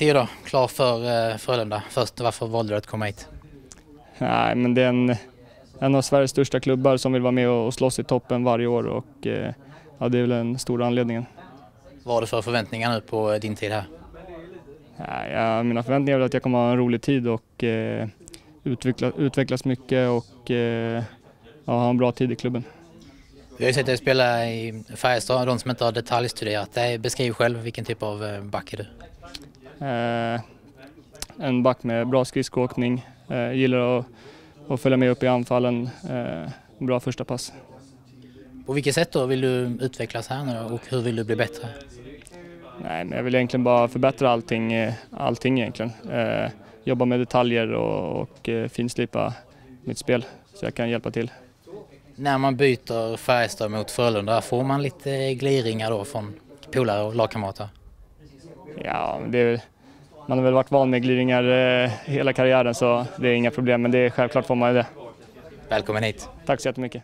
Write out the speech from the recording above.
framtid då, klar för Frölunda. Först, varför valde du att komma hit? Nej, men det är en, en av Sveriges största klubbar som vill vara med och slåss i toppen varje år och ja, det är väl den stora anledningen. Vad har du för förväntningar nu på din tid här? Ja, mina förväntningar är att jag kommer ha en rolig tid och eh, utveckla, utvecklas mycket och eh, ja, ha en bra tid i klubben. Vi har ju sett dig spela i Färjestad, de som inte har detaljstuderat dig. Beskriv själv vilken typ av eh, back är du? Eh, en back med bra skridskoåkning, eh, gillar att, att följa med upp i anfallen, eh, bra första pass. På vilket sätt då vill du utvecklas här nu och hur vill du bli bättre? Nej, men jag vill egentligen bara förbättra allting, allting egentligen. Eh, jobba med detaljer och, och finslipa mitt spel så jag kan hjälpa till. När man byter Färjestad mot Frölunda, får man lite gliringar då från polare och lagkamrater? Ja, det är, man har väl varit van med gliringar eh, hela karriären så det är inga problem, men det är självklart får man ju det. Välkommen hit. Tack så jättemycket.